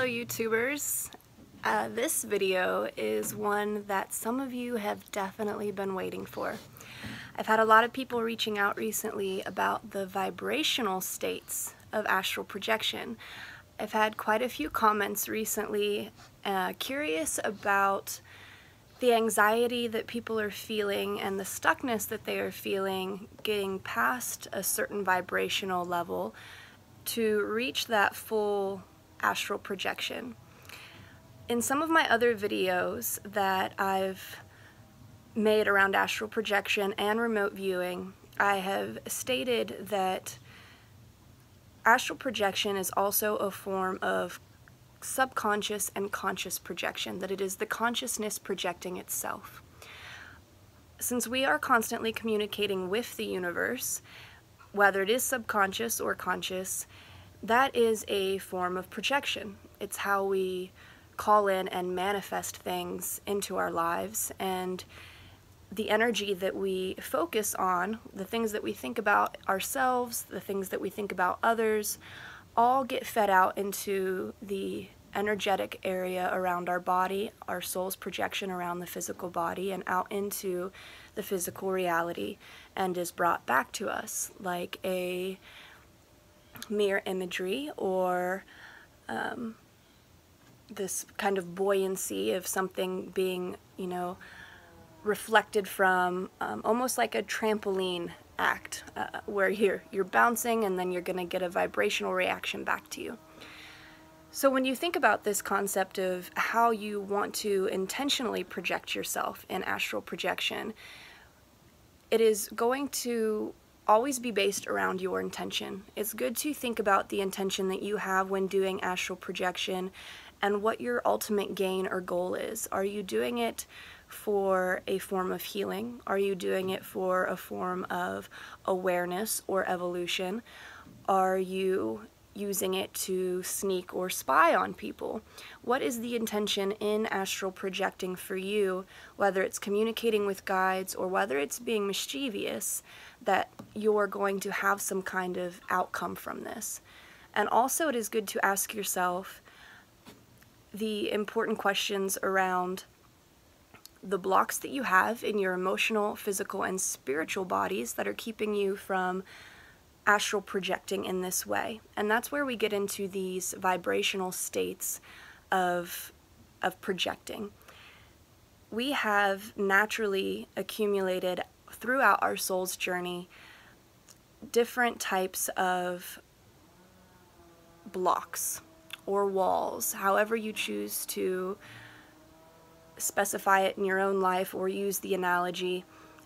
fellow YouTubers. Uh, this video is one that some of you have definitely been waiting for. I've had a lot of people reaching out recently about the vibrational states of astral projection. I've had quite a few comments recently uh, curious about the anxiety that people are feeling and the stuckness that they are feeling getting past a certain vibrational level to reach that full astral projection. In some of my other videos that I've made around astral projection and remote viewing, I have stated that astral projection is also a form of subconscious and conscious projection, that it is the consciousness projecting itself. Since we are constantly communicating with the universe, whether it is subconscious or conscious, that is a form of projection. It's how we call in and manifest things into our lives and the energy that we focus on, the things that we think about ourselves, the things that we think about others, all get fed out into the energetic area around our body, our soul's projection around the physical body, and out into the physical reality, and is brought back to us like a mirror imagery or um, this kind of buoyancy of something being, you know, reflected from um, almost like a trampoline act uh, where you're, you're bouncing and then you're going to get a vibrational reaction back to you. So when you think about this concept of how you want to intentionally project yourself in astral projection, it is going to always be based around your intention. It's good to think about the intention that you have when doing astral projection and what your ultimate gain or goal is. Are you doing it for a form of healing? Are you doing it for a form of awareness or evolution? Are you using it to sneak or spy on people? What is the intention in astral projecting for you, whether it's communicating with guides or whether it's being mischievous, that you're going to have some kind of outcome from this? And also, it is good to ask yourself the important questions around the blocks that you have in your emotional, physical, and spiritual bodies that are keeping you from astral projecting in this way. And that's where we get into these vibrational states of, of projecting. We have naturally accumulated throughout our soul's journey different types of blocks or walls, however you choose to specify it in your own life or use the analogy.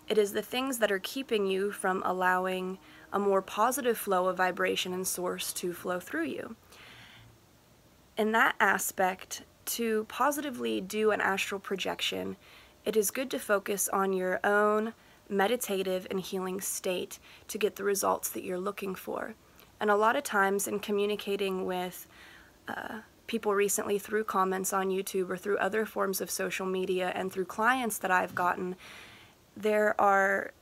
It is the things that are keeping you from allowing a more positive flow of vibration and source to flow through you. In that aspect, to positively do an astral projection, it is good to focus on your own meditative and healing state to get the results that you're looking for. And a lot of times in communicating with uh, people recently through comments on YouTube or through other forms of social media and through clients that I've gotten, there are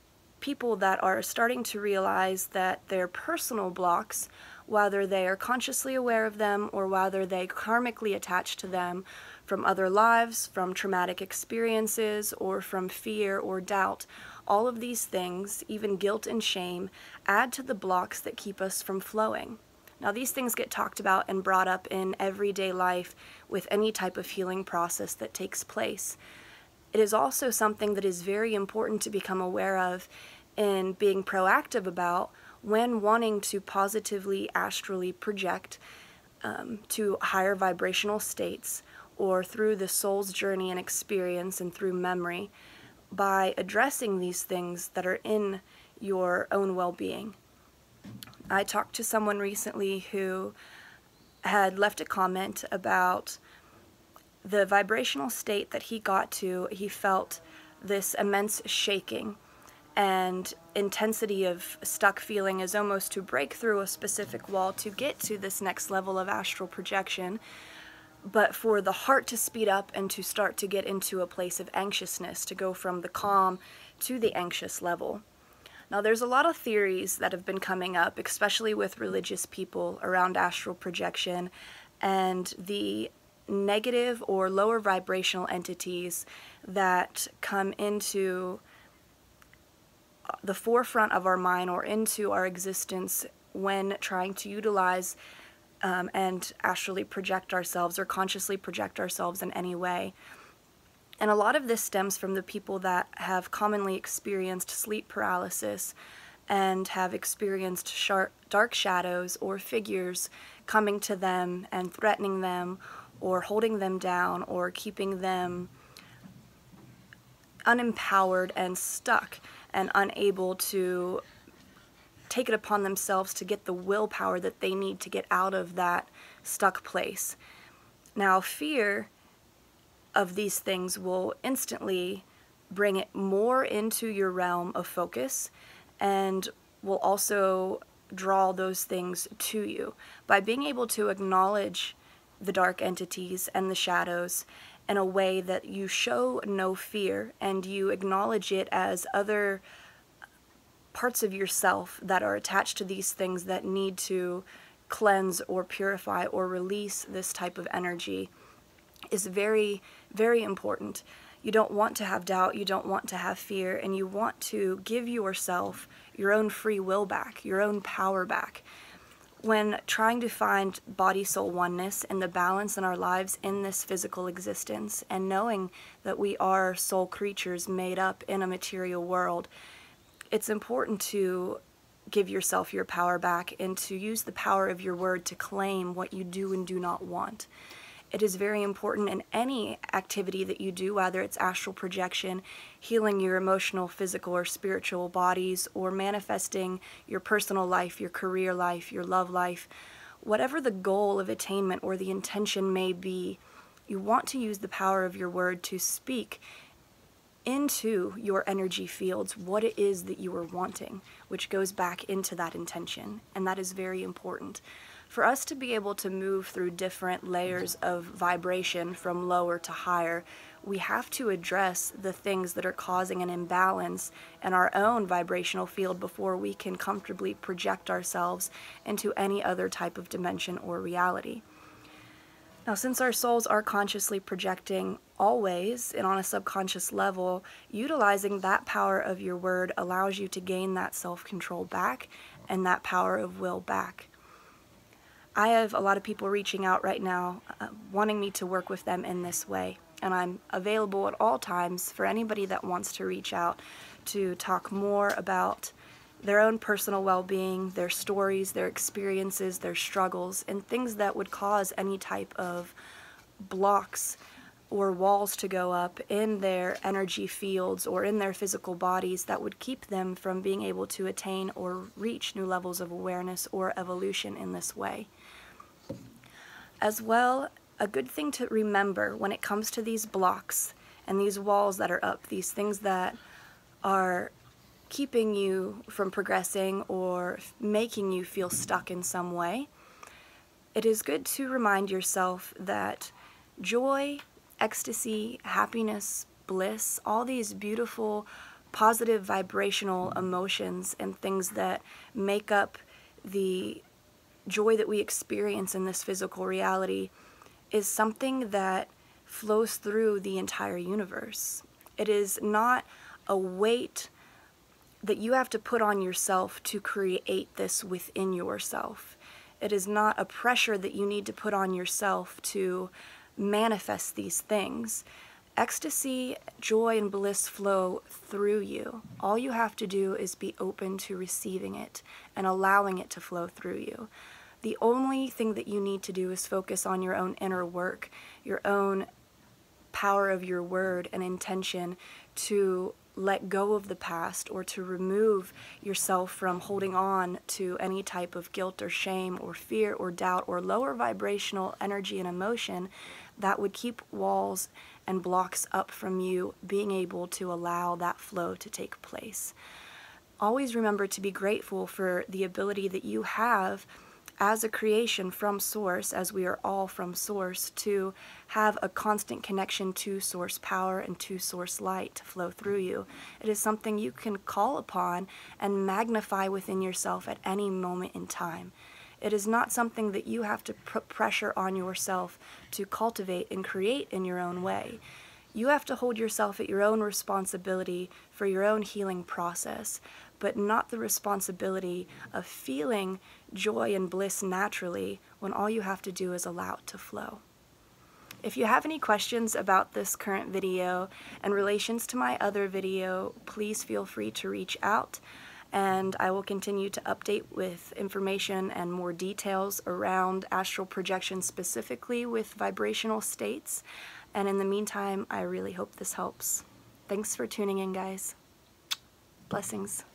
people that are starting to realize that their personal blocks, whether they are consciously aware of them or whether they karmically attach to them from other lives, from traumatic experiences, or from fear or doubt, all of these things, even guilt and shame, add to the blocks that keep us from flowing. Now, these things get talked about and brought up in everyday life with any type of healing process that takes place. It is also something that is very important to become aware of and being proactive about when wanting to positively astrally project um, to higher vibrational states or through the soul's journey and experience and through memory by addressing these things that are in your own well being. I talked to someone recently who had left a comment about the vibrational state that he got to. He felt this immense shaking and intensity of stuck feeling is almost to break through a specific wall to get to this next level of astral projection but for the heart to speed up and to start to get into a place of anxiousness, to go from the calm to the anxious level. Now, there's a lot of theories that have been coming up, especially with religious people, around astral projection and the negative or lower vibrational entities that come into the forefront of our mind or into our existence when trying to utilize um, and astrally project ourselves or consciously project ourselves in any way. And a lot of this stems from the people that have commonly experienced sleep paralysis and have experienced sharp, dark shadows or figures coming to them and threatening them or holding them down or keeping them unempowered and stuck and unable to take it upon themselves to get the willpower that they need to get out of that stuck place. Now, fear of these things will instantly bring it more into your realm of focus and will also draw those things to you. By being able to acknowledge the dark entities and the shadows in a way that you show no fear and you acknowledge it as other parts of yourself that are attached to these things that need to cleanse or purify or release this type of energy is very, very important. You don't want to have doubt, you don't want to have fear, and you want to give yourself your own free will back, your own power back. When trying to find body soul oneness and the balance in our lives in this physical existence, and knowing that we are soul creatures made up in a material world, it's important to give yourself your power back and to use the power of your word to claim what you do and do not want. It is very important in any activity that you do, whether it's astral projection, healing your emotional, physical, or spiritual bodies, or manifesting your personal life, your career life, your love life, whatever the goal of attainment or the intention may be, you want to use the power of your word to speak into your energy fields what it is that you are wanting, which goes back into that intention. And that is very important for us to be able to move through different layers of vibration from lower to higher, we have to address the things that are causing an imbalance in our own vibrational field before we can comfortably project ourselves into any other type of dimension or reality. Now, since our souls are consciously projecting always and on a subconscious level, utilizing that power of your word allows you to gain that self control back and that power of will back. I have a lot of people reaching out right now uh, wanting me to work with them in this way. And I'm available at all times for anybody that wants to reach out to talk more about their own personal well being, their stories, their experiences, their struggles, and things that would cause any type of blocks or walls to go up in their energy fields or in their physical bodies that would keep them from being able to attain or reach new levels of awareness or evolution in this way. As well, a good thing to remember when it comes to these blocks and these walls that are up, these things that are keeping you from progressing or making you feel stuck in some way, it is good to remind yourself that joy, ecstasy, happiness, bliss, all these beautiful, positive vibrational emotions and things that make up the joy that we experience in this physical reality is something that flows through the entire universe. It is not a weight that you have to put on yourself to create this within yourself. It is not a pressure that you need to put on yourself to manifest these things. Ecstasy, joy, and bliss flow through you. All you have to do is be open to receiving it and allowing it to flow through you. The only thing that you need to do is focus on your own inner work, your own power of your word and intention to let go of the past or to remove yourself from holding on to any type of guilt or shame or fear or doubt or lower vibrational energy and emotion that would keep walls and blocks up from you being able to allow that flow to take place. Always remember to be grateful for the ability that you have as a creation from source, as we are all from source, to have a constant connection to source power and to source light to flow through you. It is something you can call upon and magnify within yourself at any moment in time. It is not something that you have to put pressure on yourself to cultivate and create in your own way. You have to hold yourself at your own responsibility for your own healing process, but not the responsibility of feeling joy and bliss naturally when all you have to do is allow it to flow. If you have any questions about this current video and relations to my other video, please feel free to reach out and I will continue to update with information and more details around astral projection specifically with vibrational states. And in the meantime, I really hope this helps. Thanks for tuning in, guys. Blessings.